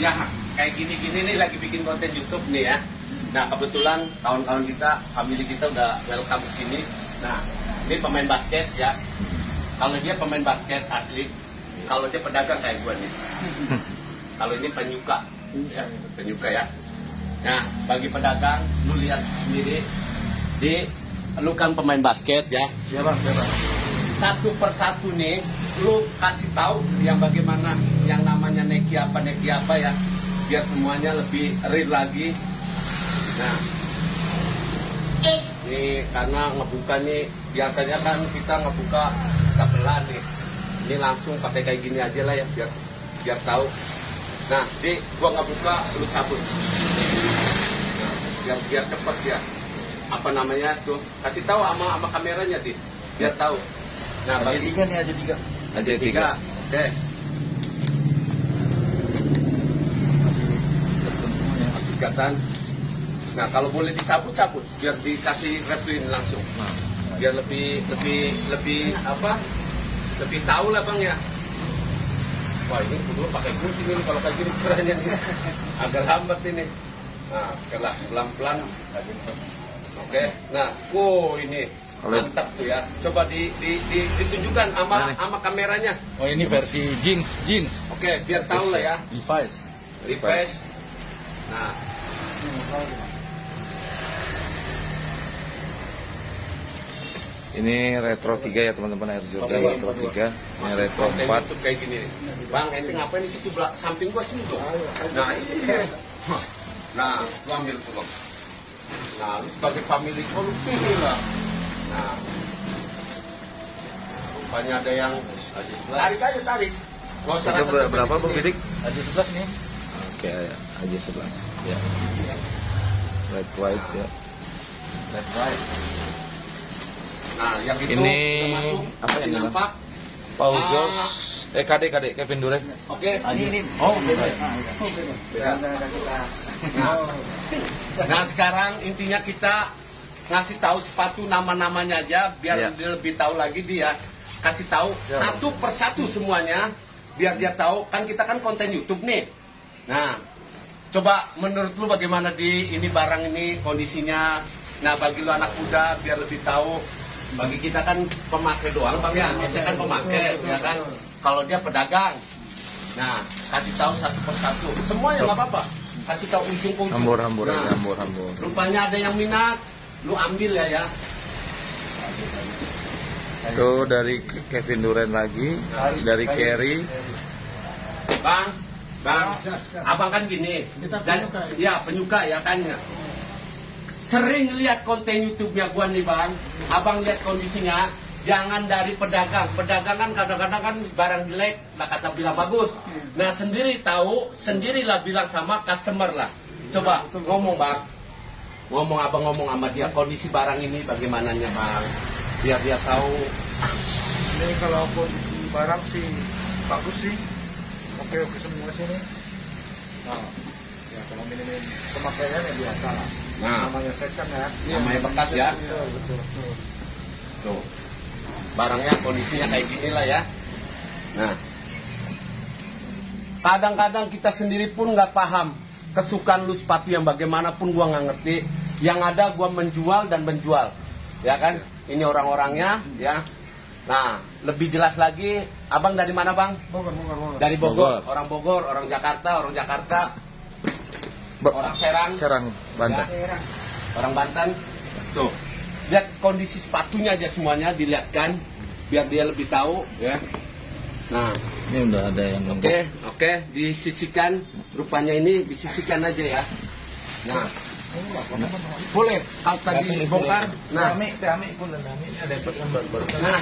ya kayak gini-gini nih lagi bikin konten YouTube nih ya. Nah kebetulan kawan-kawan kita, family kita udah welcome ke sini. Nah ini pemain basket ya. Kalau dia pemain basket asli, kalau dia pedagang kayak gue nih. Kalau ini penyuka, ya, penyuka ya. Nah bagi pedagang, lu lihat sendiri di lu kan pemain basket ya. Ya bang. Satu persatu nih, lu kasih tahu yang bagaimana yang namanya neki apa neki apa ya, biar semuanya lebih real lagi. Nah, ini karena ngebuka nih biasanya kan kita ngebuka kita belah nih. Ini langsung pakai kayak gini aja lah ya biar biar tahu. Nah, di gua ngebuka lu cabut. Nah, biar biar cepet ya. Apa namanya tuh? Kasih tahu sama sama kameranya di biar tahu. Nah, Ada tiga nih, ada tiga. aja tiga. Oke. Kan. Nah, kalau boleh dicabut cabut biar dikasih reprint langsung. Biar lebih lebih lebih apa? Lebih tahu lah Bang ya. Wah, ini dulu pakai gunting ini kalau kayak gini caranya. Agak lambat ini. Nah, kelah pelan-pelan. Oke. Nah, wow ini Kalau- mantap tuh ya. Coba di, di, di- ditunjukkan sama sama kameranya. Oh ini versi jeans, jeans. Oke, biar tahu lah ya. Levi's. Refresh. Nah, Ini retro 3 ya teman-teman Air Jordan Oke, retro 3. Ini retro konten 4. YouTube kayak gini. Bang, ente ngapain di situ belak- samping gua sini dong. Nah, ini. Nah, lu ambil tuh, Bang. Nah, lu sebagai family kok lu pilih lah. Nah. Rupanya ada yang tarik aja tarik. Gak usah Itu ber- berapa Bang. Bidik? Ada sebelas nih. Oke, ya, aja 11. Ya. Red white ya. Red white. Nah, yang itu Ini apa ini, Bang? nampak. Paul Ah. George. Eh KD KD Kevin Durant. Oke. ini ini. Oh beda. Beda. Nah, nah sekarang intinya kita ngasih tahu sepatu nama-namanya aja biar Ya. dia lebih tahu lagi dia kasih tahu Ya. satu persatu semuanya biar dia tahu kan kita kan konten YouTube nih. Nah, coba menurut lu bagaimana di ini barang ini kondisinya? Nah, bagi lu anak muda biar lebih tahu. Bagi kita kan pemakai doang, Bang ya. Biasanya kan pemakai, ya kan. Kalau dia pedagang. Nah, kasih tahu satu persatu. Semuanya nggak apa-apa. Kasih tahu ujung ke ujung. Hambur hambur Nah, aja, hambur hambur. Rupanya ada yang minat, lu ambil ya ya. Itu dari Kevin Durant lagi, dari Kerry. Bang, bang, abang kan gini, dan ya penyuka ya kan. Sering lihat konten YouTube-nya gua nih bang, abang lihat kondisinya, jangan dari pedagang. Pedagang kan kadang-kadang kan barang jelek, lah kata bilang bagus. Nah sendiri tahu, sendirilah bilang sama customer lah. Coba ngomong bang, ngomong abang ngomong sama dia kondisi barang ini bagaimananya bang, biar dia tahu. Ini kalau kondisi barang sih bagus sih. Oke oke semua sini. Nah, ya kalau minim pemakaian ya biasa lah. Nah, Namanya second ya. Namanya bekas ya. Betul betul. betul. Tuh. Barangnya kondisinya kayak gini lah ya. Nah. Kadang-kadang kita sendiri pun nggak paham kesukaan lu sepatu yang bagaimanapun gua nggak ngerti. Yang ada gua menjual dan menjual. Ya kan? Ini orang-orangnya ya. Nah, lebih jelas lagi, Abang dari mana, Bang? Bogor Bogor Bogor. Dari Bogor. Bogor. Orang Bogor, orang Jakarta, orang Jakarta, orang Serang. Serang, Banten. Ya, orang Banten. Tuh. Lihat kondisi sepatunya aja semuanya dilihatkan biar dia lebih tahu ya. Nah, Ini udah ada yang oke, lengkap. oke, disisikan rupanya ini disisikan aja ya. Nah, boleh kalau tadi dibongkar. Nah, Tami, tami pun dan tami ini ada yang baru. nah,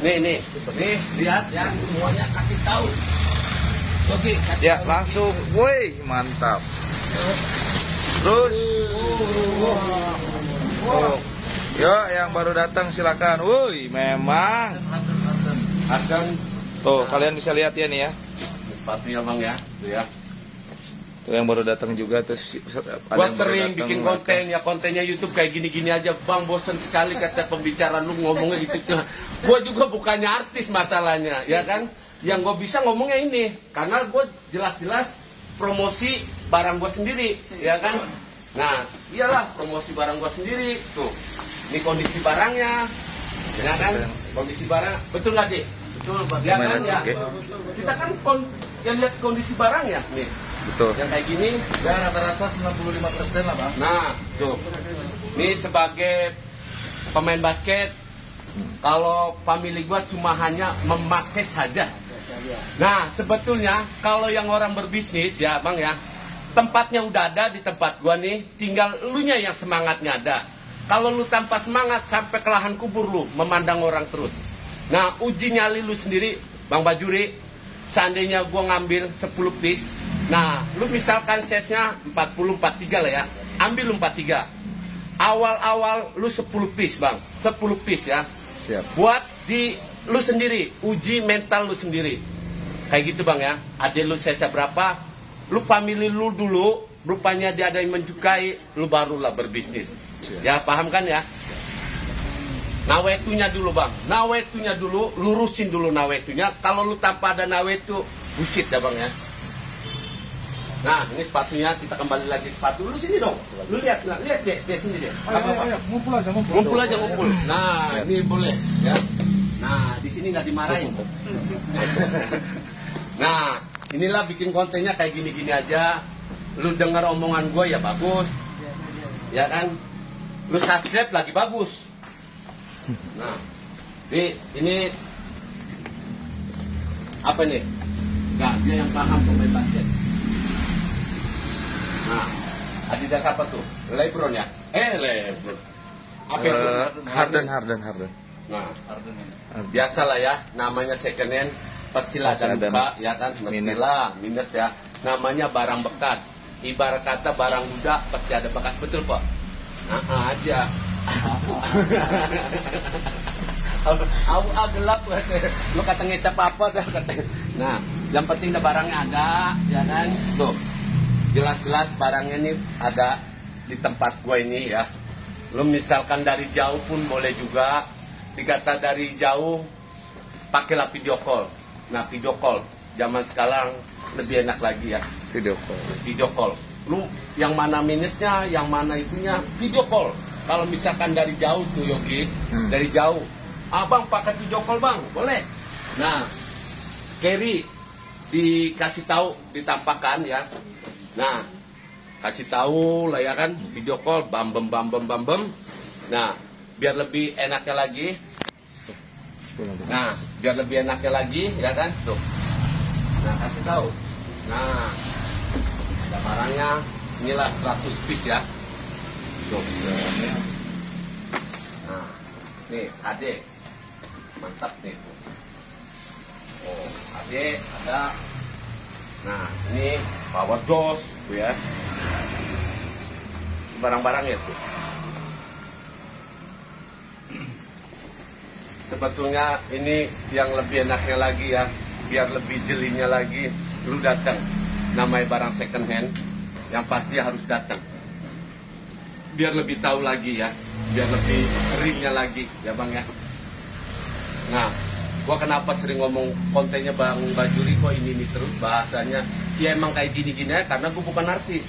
nih nih, nih lihat ya semuanya kasih tahu. Oke, kasih Ya, tahu. langsung. Woi, mantap. Terus. Oh. Yo, yang baru datang silakan. Woi, memang. Akan Tuh, kalian bisa lihat ya nih ya. sepatunya bang ya, tuh ya. Tuh yang baru datang juga terus ada Gua sering datang, bikin konten ya kontennya YouTube kayak gini-gini aja bang bosen sekali kata pembicaraan lu ngomongnya gitu gue juga bukannya artis masalahnya ya kan yang gue bisa ngomongnya ini karena gue jelas-jelas promosi barang gua sendiri, ya kan? Nah, iyalah promosi barang gua sendiri. Tuh, ini kondisi barangnya, ya kan? Kondisi barang, betul nggak Dik? Betul, ya kan ya. Oke. Kita kan kon, ya lihat kondisi barangnya nih, Betul. yang kayak gini. Ya rata-rata 95 persen lah bang. Nah, tuh, ini sebagai pemain basket, kalau family gua cuma hanya memakai saja. Nah, sebetulnya kalau yang orang berbisnis ya, Bang ya, tempatnya udah ada di tempat gua nih, tinggal elunya yang semangatnya ada. Kalau lu tanpa semangat sampai ke lahan kubur lu memandang orang terus. Nah, uji nyali lu sendiri, Bang Bajuri, seandainya gua ngambil 10 piece, nah, lu misalkan size-nya 40 43 lah ya. Ambil lu 43. Awal-awal lu 10 piece, Bang. 10 piece ya Siap. buat di lu sendiri uji mental lu sendiri kayak gitu bang ya ada lu sesa berapa lu family lu dulu rupanya dia ada yang menyukai lu barulah berbisnis ya paham kan ya nawetunya dulu bang nawetunya dulu lurusin dulu nawetunya kalau lu tanpa ada nawetu bullshit ya bang ya Nah, ini sepatunya kita kembali lagi sepatu. Lu sini dong. Lu lihat, nah, lihat deh, deh sini deh. Apa ngumpul aja ngumpul. Ngumpul aja ngumpul. Nah, ini boleh ya. Nah, di sini nggak dimarahin. nah, inilah bikin kontennya kayak gini-gini aja. Lu dengar omongan gue ya bagus. Ya kan? Lu subscribe lagi bagus. Nah, di ini apa nih? Nah, dia yang paham pemain basket. Nah, Adidas apa tuh? Lebron ya? Eh, Lebron. Apa itu? Eh, Harden, Harden, Harden. Nah, Harden. biasalah ya, namanya second hand pastilah Pasti ada ada luka, ya kan? minus. Mestilah minus ya. Namanya barang bekas. Ibarat kata barang muda pasti ada bekas betul kok. Nah, aja. Aku gelap. Lu kata ngecap apa dah kata. Nah, yang penting dah barangnya ada, ya kan? Tuh. Jelas-jelas barangnya ini ada di tempat gua ini ya. Lu misalkan dari jauh pun boleh juga. Dikata dari jauh pakailah video call. Nah, video call zaman sekarang lebih enak lagi ya Video call. video call. Lu yang mana minusnya, yang mana itunya, video call. Kalau misalkan dari jauh tuh Yogi, Hmm. dari jauh, abang pakai video call bang, boleh. Nah, carry dikasih tahu, ditampakkan ya. Nah, kasih tahu lah ya kan, video call, bam bam bam bam bam bam. Nah, biar lebih enaknya lagi, Nah, biar lebih enaknya lagi, ya kan? Tuh. Nah, kasih tahu. Nah, ada barangnya. Inilah 100 piece ya. Tuh. Nah, nih, ade. Mantap nih. Oh, ade ada. Nah, ini power jaws, tuh ya. Barang-barangnya tuh. sebetulnya ini yang lebih enaknya lagi ya biar lebih jelinya lagi lu datang namanya barang second hand yang pasti harus datang biar lebih tahu lagi ya. Biar lebih keringnya lagi ya bang ya. Nah gua kenapa sering ngomong kontennya bang Bajuri kok ini ini terus bahasanya? Ya emang kayak gini-gini aja karena gue bukan artis.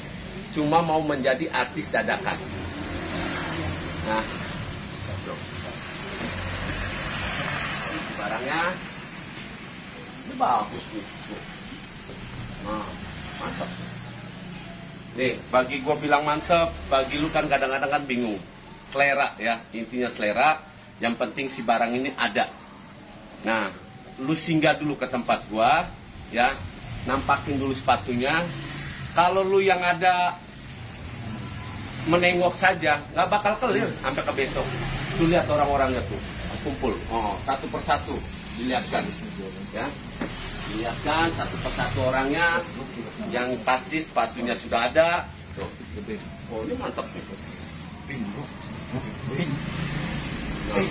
Cuma mau menjadi artis dadakan. Nah. Barangnya ini bagus nih. Nah mantap nih bagi gua bilang mantap bagi lu kan kadang-kadang kan bingung. Selera ya. Intinya selera yang penting si barang ini ada. Nah lu singgah dulu ke tempat gua ya. Nampakin dulu sepatunya. Kalau lu yang ada menengok saja nggak bakal clear sampai ke besok. Tuh lihat orang-orangnya tuh kumpul. Oh satu persatu dilihatkan ya dilihatkan satu persatu orangnya yang pasti sepatunya sudah ada. Oh ini mantap. Nih Nah.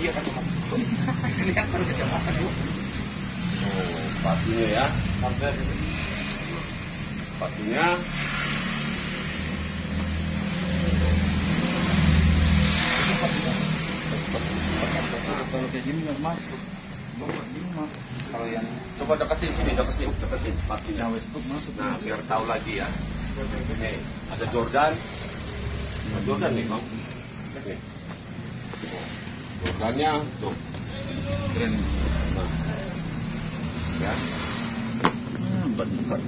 Oh, sepatunya ya. Sepatunya. Kalau kayak gini nggak masuk. Kalau yang Coba deketin sini, deketin, deketin sepatunya. yang Westbrook masuk. Nah, biar tahu lagi ya. Nih, ada Jordan. Ada Jordan nih, Bang. Nih. Jordannya tuh. keren. Nah. Ya. Hmm, benar.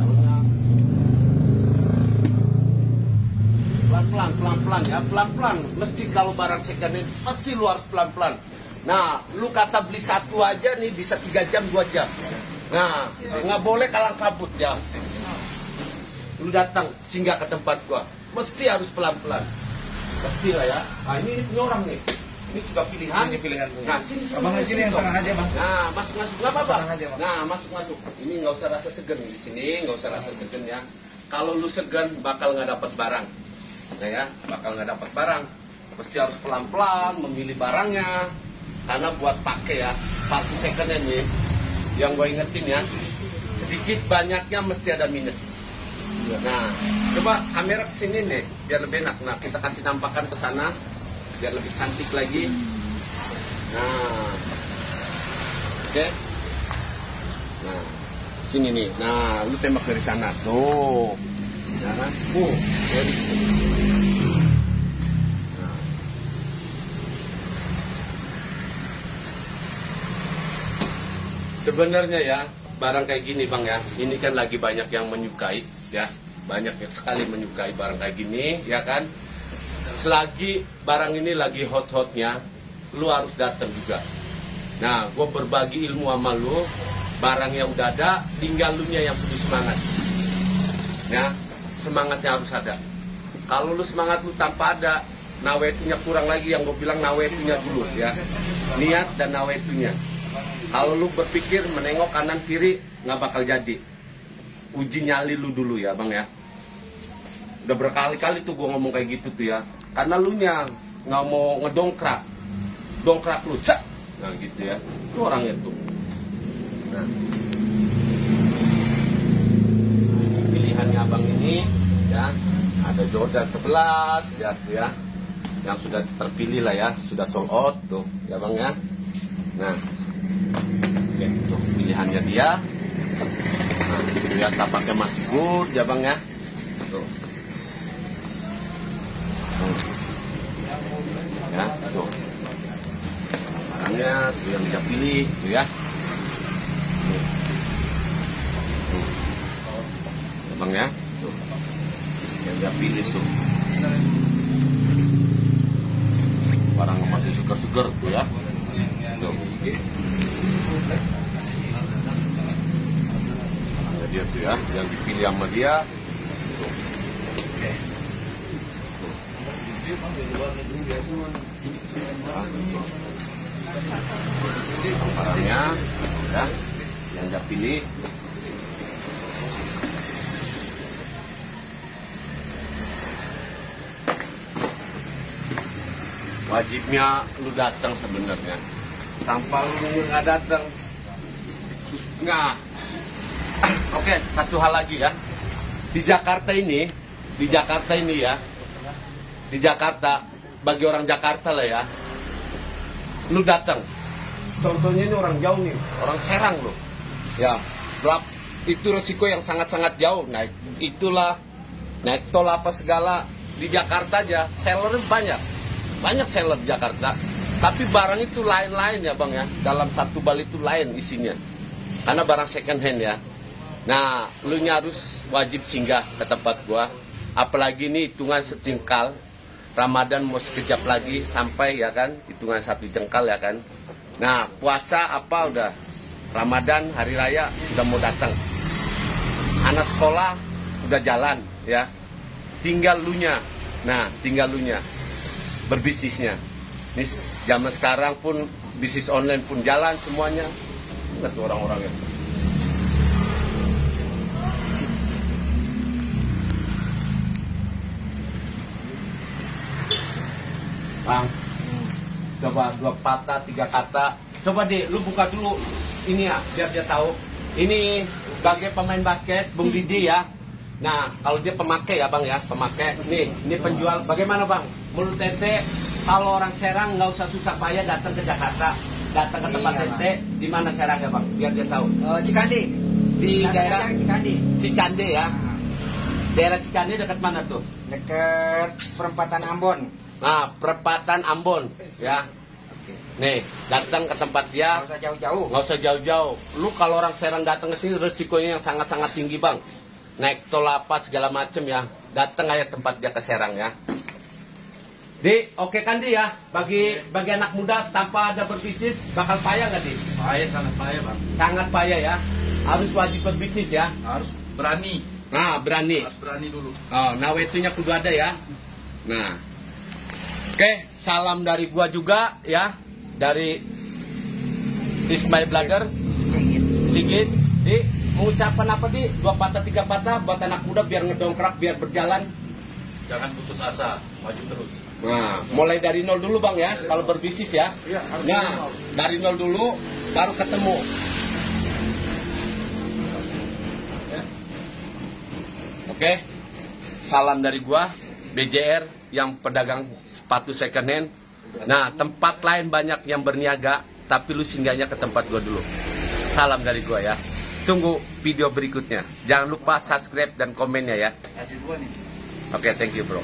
Tahunnya. Pelan-pelan, pelan-pelan ya, pelan-pelan. Mesti kalau barang second hand, pasti lu harus pelan-pelan. Nah, lu kata beli satu aja nih bisa tiga jam, dua jam. Nah, nggak boleh kalang kabut ya. Lu datang singgah ke tempat gua, mesti harus pelan-pelan. Pasti lah ya. Nah, ini, ini punya orang nih. Ini sudah pilihan. Ini pilihan punya. Nah, sini, sini. Abang sini yang dong. tengah aja, Bang. Nah, masuk masuk nggak apa-apa. Nah, masuk masuk. Ini nggak usah rasa segan di sini, nggak usah rasa segan ya. Kalau lu segan, bakal nggak dapat barang. Ya, bakal nggak dapat barang. Mesti harus pelan-pelan memilih barangnya. Karena buat pakai ya, sepatu second hand nih, yang gue ingetin ya, sedikit banyaknya mesti ada minus. Nah, coba kamera ke sini nih, biar lebih enak. Nah, kita kasih nampakan ke sana, biar lebih cantik lagi. Nah, oke. Nah, sini nih. Nah, lu tembak dari sana. Tuh. Ya? Uh, very good. Nah. Sebenarnya ya, barang kayak gini Bang ya. Ini kan lagi banyak yang menyukai ya. Banyak yang sekali menyukai barang kayak gini, ya kan? Selagi barang ini lagi hot-hotnya, lu harus datang juga. Nah, gue berbagi ilmu sama lu, barangnya udah ada, tinggal lu yang perlu semangat. Ya, semangatnya harus ada. Kalau lu semangat lu tanpa ada, nawetunya kurang lagi yang gue bilang nawetunya dulu ya. Niat dan nawetunya. Kalau lu berpikir menengok kanan kiri nggak bakal jadi. Uji nyali lu dulu ya bang ya. Udah berkali-kali tuh gue ngomong kayak gitu tuh ya. Karena lu nya nggak mau ngedongkrak, dongkrak lu cak. Nah gitu ya. Itu orangnya tuh. Nah. Ini pilihannya abang ya. Ada Jordan 11 ya ya. Yang sudah terpilih lah ya, sudah sold out tuh ya bang ya. Nah, Oke, tuh pilihannya dia. Nah, lihat tapaknya masih good ya bang ya. Tuh. Ya, tuh. Barangnya tuh yang dia pilih, tuh ya. Tuh. Tuh. Ya, bang ya. Tuh. Yang pilih tuh. Barangnya masih seger-seger tuh ya. Tuh. Ada dia tuh ya, yang dipilih sama dia. Tuh. Barangnya, ya, yang dia pilih. Wajibnya lu datang sebenarnya. Tanpa lu nggak datang, Nah, oke satu hal lagi ya. Di Jakarta ini, di Jakarta ini ya, di Jakarta bagi orang Jakarta lah ya, lu datang. Contohnya ini orang jauh nih, orang Serang loh. Ya, berap, itu resiko yang sangat-sangat jauh. Nah, itulah naik tol apa segala di Jakarta aja seller banyak, banyak seller di Jakarta. Tapi barang itu lain-lain ya bang ya, dalam satu bal itu lain isinya karena barang second hand ya. Nah, lu harus wajib singgah ke tempat gua. Apalagi ini hitungan sejengkal. Ramadan mau sekejap lagi sampai ya kan, hitungan satu jengkal ya kan. Nah, puasa apa udah Ramadan hari raya udah mau datang. Anak sekolah udah jalan ya. Tinggal lu nya. Nah, tinggal lu nya berbisnisnya. Ini zaman sekarang pun bisnis online pun jalan semuanya. Tuh orang-orangnya. Bang, coba dua kata, tiga kata. Coba deh, lu buka dulu ini ya, biar dia tahu. Ini sebagai pemain basket, Bung Didi ya. Nah, kalau dia pemakai ya bang ya, pemakai. Nih, ini penjual. Bagaimana bang? Mulut tete, kalau orang Serang nggak usah susah payah datang ke Jakarta, datang ke tempat Iya, ente di mana Serangnya bang, biar dia tahu. Eh, Cikandi. Di daerah Cikandi. Cikande ya, Nah, daerah Cikande dekat mana tuh? Deket perempatan Ambon. Nah, perempatan Ambon ya. Oke. Nih, datang ke tempat dia, Nggak usah jauh-jauh. nggak usah jauh-jauh. Lu kalau orang Serang datang ke sini resikonya yang sangat-sangat tinggi bang. Naik tol apa segala macem ya. Datang aja tempat dia ke Serang ya. Di, oke kan di ya? Bagi bagi anak muda tanpa ada berbisnis bakal payah nggak di? Payah sangat payah bang. Sangat payah ya. Harus wajib berbisnis ya. Harus berani. Nah, berani. Harus berani dulu. Oh, nah wetunya kudu ada ya. Nah. Oke, salam dari gua juga ya. Dari Ismail Blader, Sigit. Sigit. Di, mengucapkan apa di? Dua patah, tiga patah buat anak muda biar ngedongkrak, biar berjalan. Jangan putus asa, maju terus. Nah, mulai dari nol dulu bang ya, kalau berbisnis ya. Iya, dari Nah, nol. dari nol dulu, baru ketemu. Oke, salam dari gua, BJR yang pedagang sepatu second hand. Nah, tempat lain banyak yang berniaga, tapi lu singgahnya ke tempat gua dulu. Salam dari gua ya. Tunggu video berikutnya. Jangan lupa subscribe dan komennya ya. Oke, thank you bro.